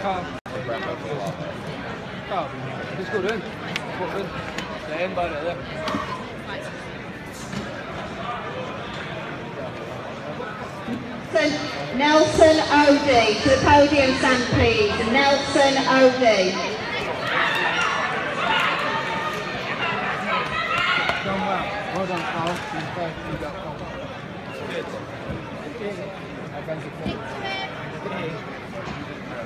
Carl. Carl. Let's go then. Gå den. Stand bare der. Nelson Odie to the podium stand please. Nelson Odie. Well. Done, Carl. You got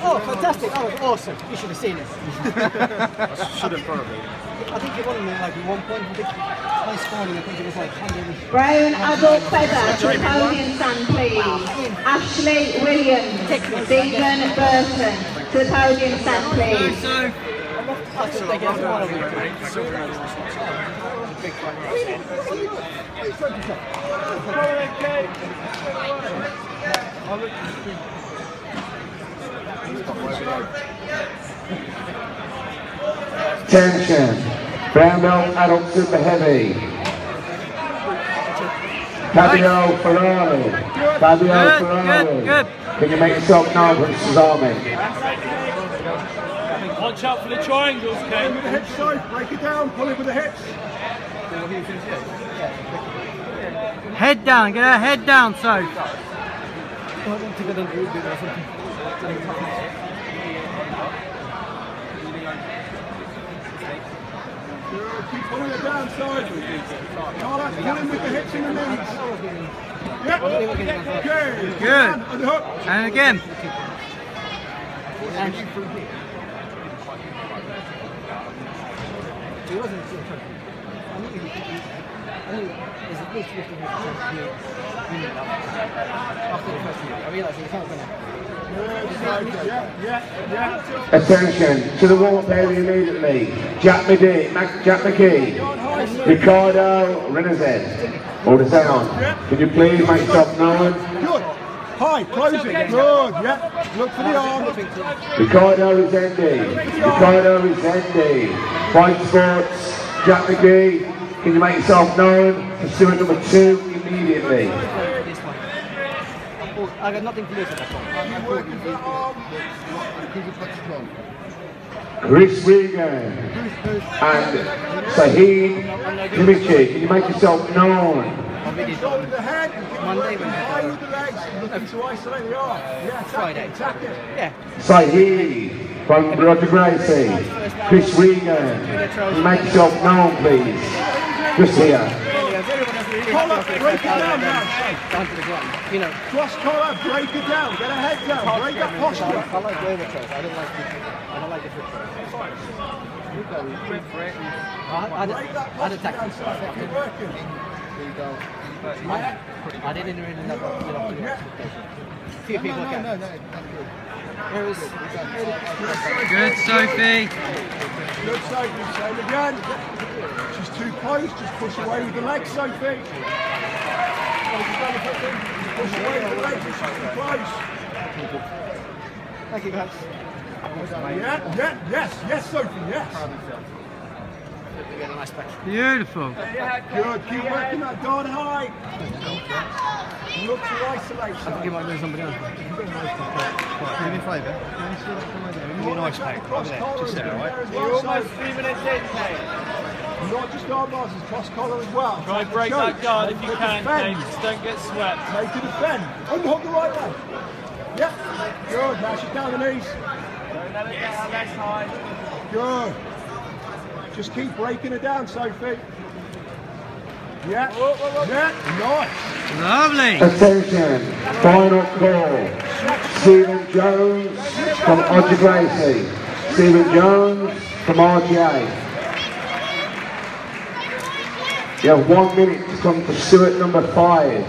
Oh, fantastic. That was awesome. You should have seen it. I should have probably. I think you won in like one point. I think high scoring, I think it was like 100. Brown adult feather to the podium stand please. Ashley Williams. Stephen Burton to the podium stand please. I think they get one of them. Attention, brown belt adult super heavy. Fabio Ferrari. Fabio Ferrari. good. Can you make yourself known for this army? Watch out for the triangles, Ken. With the hips, so break it down, pull it with the hips. Head down, get her head down, so. Keep pulling the. Good. Down, and again. I think he, he, I think there's at least 50 percent here after the first year. I realised he can't gonna. Yeah, yeah, yeah. Attention to the warm area immediately. Jack McGee, Mac, Jack McGee, Ricardo Renazet. All the sound. Can you please make yourself known? Good. High, close it. Good, yeah. Look for the arm. Ricardo Rezendi. Ricardo Rezendi. Fight Sports. Jack McGee. Can you make yourself known? Pursuant number two immediately. This one. I got nothing to lose at that point. I thought Working for that arm. Chris Regan and Saheed Kimichi. Can you make yourself known? I really Go with the head. Monday when High with the legs. Looking to isolate the arm. Yeah, Friday. attack it. Yeah. Saheed from Roger Gracie. Chris Regan. Can you make yourself known, please? Just here. Everyone Collar, break it down now. round, down to the ground. You know, Cross collar, break it down. Get her head down. Break that posture. I like the overthrows. I don't like the, I don't like the foot throws. I, I'd, I'd attack down, him. side. Keep. I didn't really live up, live up to. Few people can. No, no, no, Whereas, Good, Sophie. Good, Sophie. Same again. She's too close. Just push away with the legs, Sophie. Just push away with the legs. She's too close. thank you guys. Yeah, yeah, yes, yes, Sophie, yes. We nice. Beautiful. Good. Keep working that guard high. Look to isolate. I think you might lose somebody else. Do me a favour. Can you see that from there? Give me an ice pack. Cross Over there. Just there, well, alright? You're almost three minutes in, Kate. Not just arm bars, it's cross collar as well. Try and break the that guard if you can, defend. Kate. Just don't get swept. Make her defend. Unhook the right leg. Yep. Good. Now she's down the knees. Don't let it get her legs high. Good. Just keep breaking her down, Sophie. Yeah. Yeah. Nice. Lovely. Attention, final call. Stephen Jones from Roger Gracie. Stephen Jones from RGA. You have one minute to come to Stuart number five.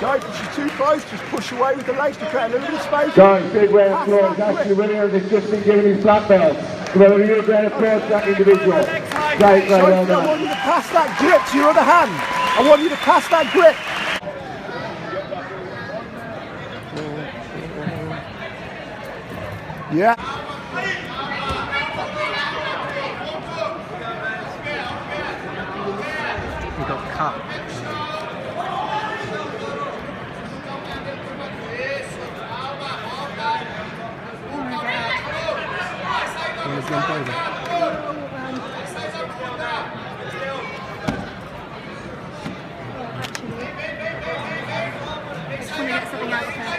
So if she's too close, just push away with the legs to create a little bit of space. Guys, big round of applause. grip. Williams has just been given his black belt. Give a real great applause to that individual. Great, great, well Sophie, I want you to pass that grip to your other hand. I want you to pass that grip. Yeah. He got cut. Oh he was jumped over. Just trying to get something out of her.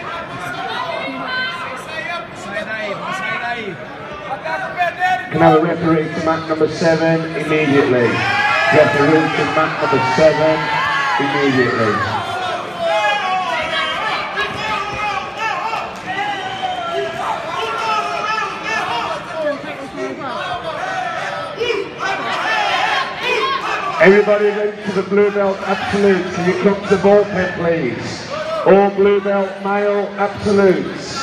Can have a referee to match number seven immediately? Referee to match number seven immediately. Everybody ready to the blue belt absolutes. Can you come to the ball please? All blue belt male absolutes.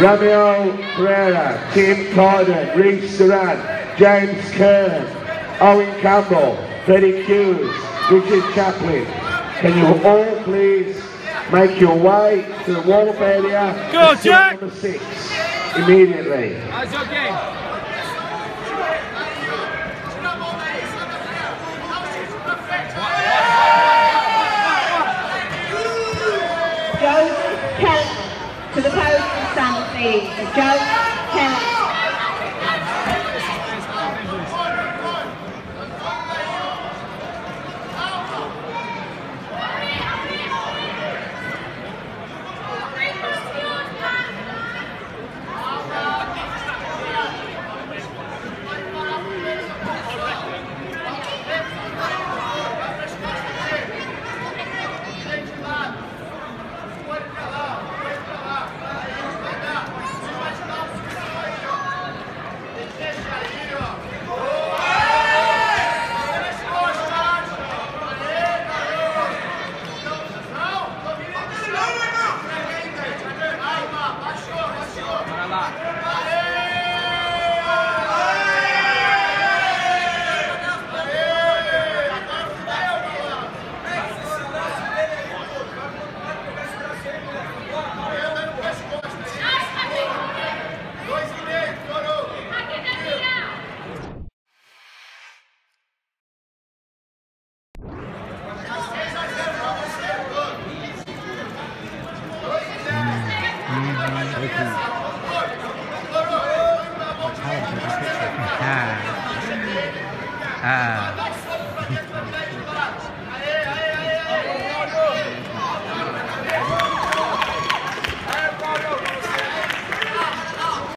Ramiro Pereira, Tim Carden, Reece Duran, James Kern, Owen Campbell, Freddie Hughes, Richard Chaplin. Can you all please make your way to the wall-up area? Go, Jack! Number six, immediately. How's your game? To the podium stand, please. Joe Keller.